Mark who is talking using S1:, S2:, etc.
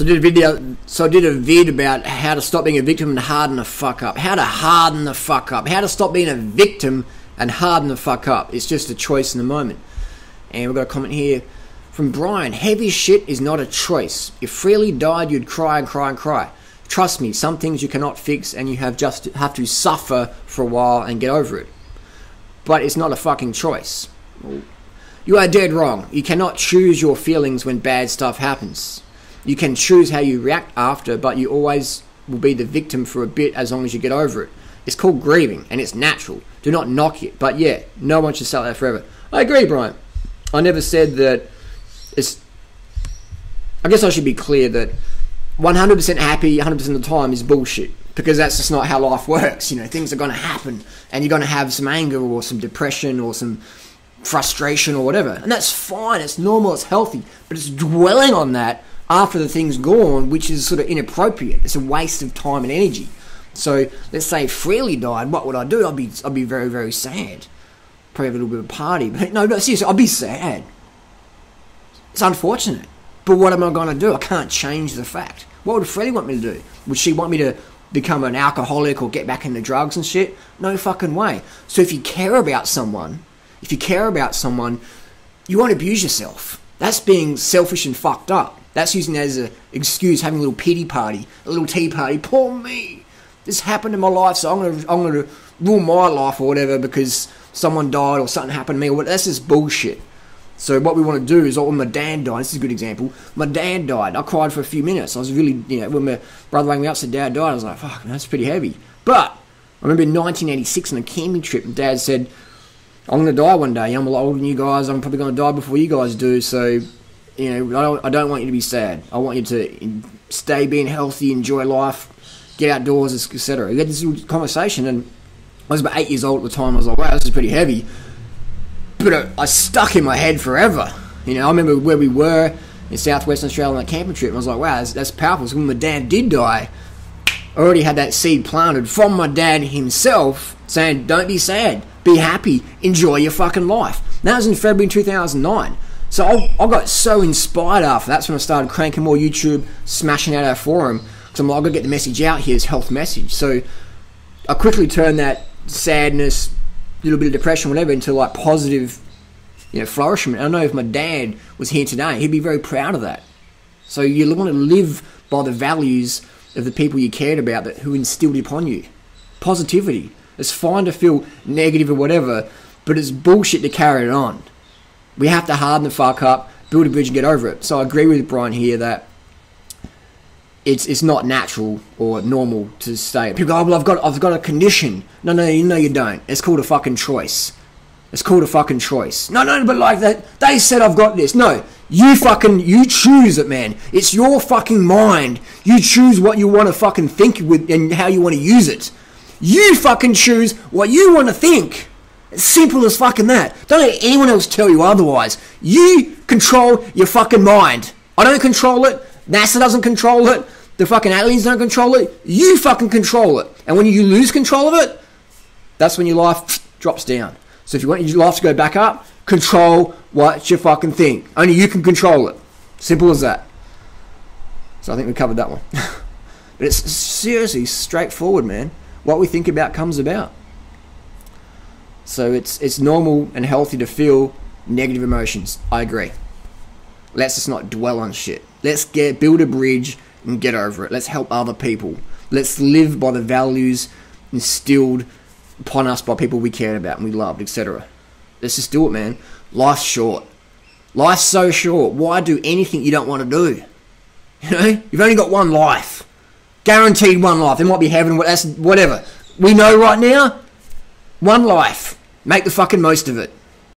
S1: So I did a video. So I did a vid about how to stop being a victim and harden the fuck up. How to harden the fuck up. How to stop being a victim and harden the fuck up. It's just a choice in the moment. And we've got a comment here from Brian. Heavy shit is not a choice. If Freelee died, you'd cry and cry and cry. Trust me, some things you cannot fix, and you have just have to suffer for a while and get over it. But it's not a fucking choice. You are dead wrong. You cannot choose your feelings when bad stuff happens. You can choose how you react after, but you always will be the victim for a bit as long as you get over it. It's called grieving, and it's natural. Do not knock it. But yeah, no one should sell that forever. I agree, Brian. I never said that it's. I guess I should be clear that 100% happy 100% of the time is bullshit because that's just not how life works. You know, things are going to happen and you're going to have some anger or some depression or some frustration or whatever. And that's fine, it's normal, it's healthy. But it's dwelling on that after the thing's gone, which is sort of inappropriate. It's a waste of time and energy. So let's say Freelee died, what would I do? I'd be I'd be very, very sad. Probably have a little bit of a party. But no, no, seriously, I'd be sad. It's unfortunate. But what am I going to do? I can't change the fact. What would Freddie want me to do? Would she want me to become an alcoholic or get back into drugs and shit? No fucking way. So if you care about someone, if you care about someone, you won't abuse yourself. That's being selfish and fucked up. That's using that as an excuse, having a little pity party, a little tea party. Poor me. This happened in my life, so I'm gonna I'm gonna ruin my life or whatever because someone died or something happened to me. That's just bullshit. So what we want to do is, oh, when my dad died, this is a good example. My dad died. I cried for a few minutes. I was really, you know, when my brother rang me up said dad died, I was like, fuck, man, that's pretty heavy. But I remember in 1986 on a camping trip, dad said, I'm going to die one day. I'm a lot older than you guys. I'm probably going to die before you guys do. So, you know, I don't, I don't want you to be sad. I want you to stay being healthy, enjoy life, get outdoors, etc. We had this conversation, and I was about eight years old at the time. I was like, wow, this is pretty heavy but it, I stuck in my head forever. You know, I remember where we were in southwestern Australia on a camping trip, and I was like, wow, that's, that's powerful. So when my dad did die, I already had that seed planted from my dad himself saying, don't be sad, be happy, enjoy your fucking life. That was in February 2009. So I, I got so inspired after that's when I started cranking more YouTube, smashing out our forum. Because I'm like, I've got to get the message out here, this health message. So I quickly turned that sadness, little bit of depression, whatever, into like positive, you know, flourishment. I know if my dad was here today, he'd be very proud of that. So you want to live by the values of the people you cared about that who instilled upon you. Positivity. It's fine to feel negative or whatever, but it's bullshit to carry it on. We have to harden the fuck up, build a bridge, and get over it. So I agree with Brian here that it's it's not natural or normal to stay. People go, oh, well, I've got I've got a condition. No, no, you know you don't. It's called a fucking choice. It's called a fucking choice. No, no, but like that, they said I've got this. No, you fucking you choose it, man. It's your fucking mind. You choose what you want to fucking think with and how you want to use it. You fucking choose what you want to think. Simple as fucking that. Don't let anyone else tell you otherwise. You control your fucking mind. I don't control it. NASA doesn't control it. The fucking aliens don't control it. You fucking control it. And when you lose control of it, that's when your life drops down. So if you want your life to go back up, control what you fucking think. Only you can control it. Simple as that. So I think we covered that one. but it's seriously straightforward, man. What we think about comes about. So it's it's normal and healthy to feel negative emotions. I agree. Let's just not dwell on shit. Let's get build a bridge and get over it. Let's help other people. Let's live by the values instilled upon us by people we cared about and we loved, etc. Let's just do it, man. Life's short. Life's so short. Why do anything you don't want to do? You know, you've only got one life. Guaranteed one life. There might be heaven, that's whatever. We know right now, one life. Make the fucking most of it.